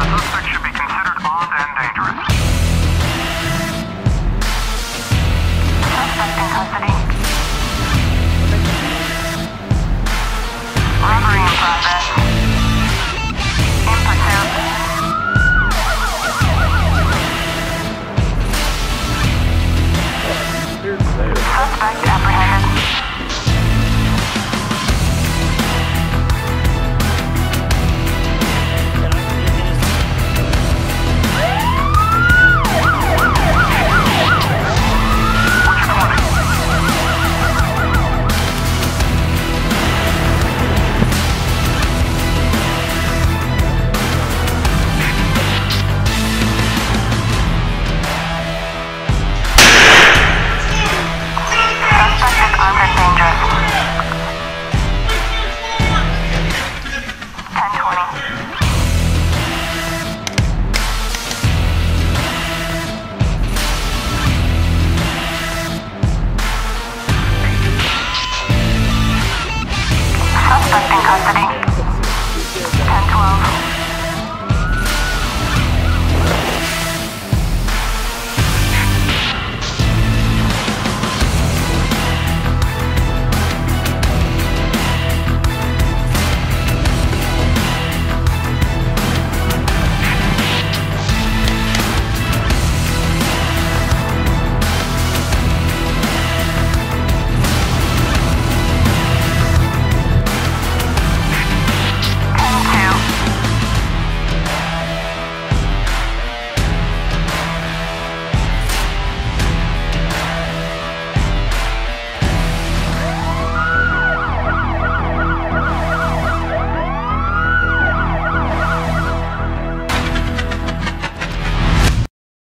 A suspect should be considered and dangerous. Suspect in custody. Destiny.